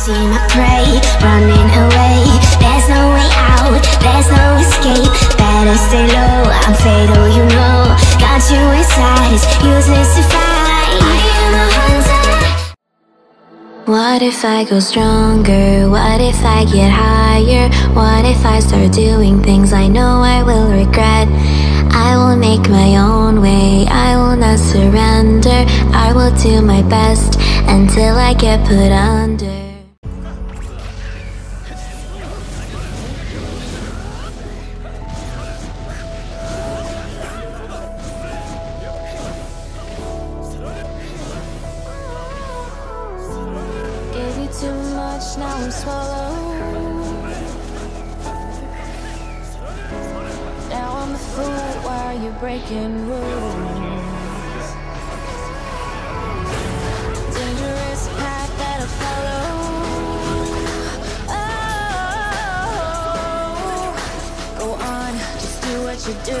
see my prey running away. There's no way out, there's no escape. Better stay low, I'm fatal, you know. Got you inside, it's useless to fight. I am a. What if I go stronger? What if I get higher? What if I start doing things I know I will regret? I will make my own way, I will not surrender. I will do my best until I get put under. Now I'm swallowed. Now I'm a fool, why are you breaking rules? Dangerous path that I follow. Oh, go on, just do what you do.